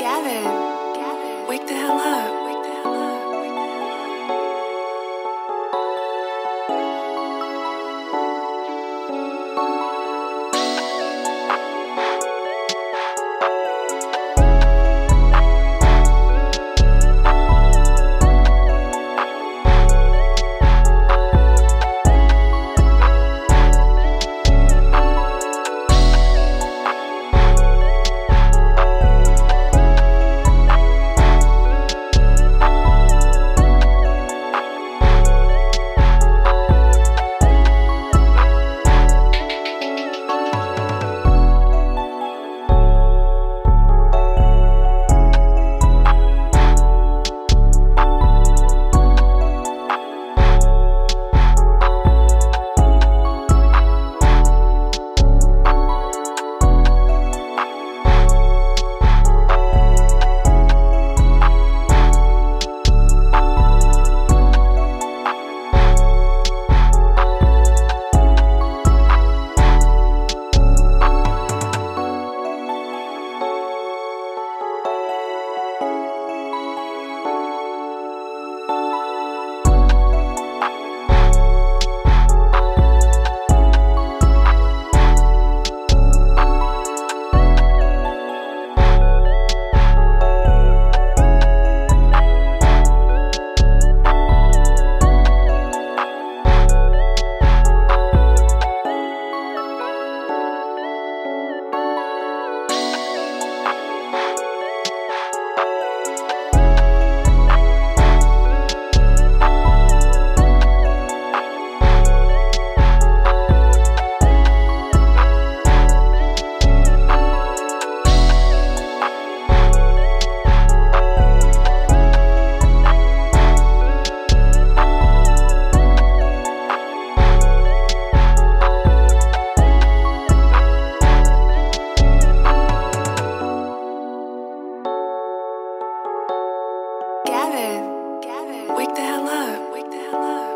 Gavin, Gavin, wake the hell up. Gavin. Gavin. Wake the hell up. Wake the hell up.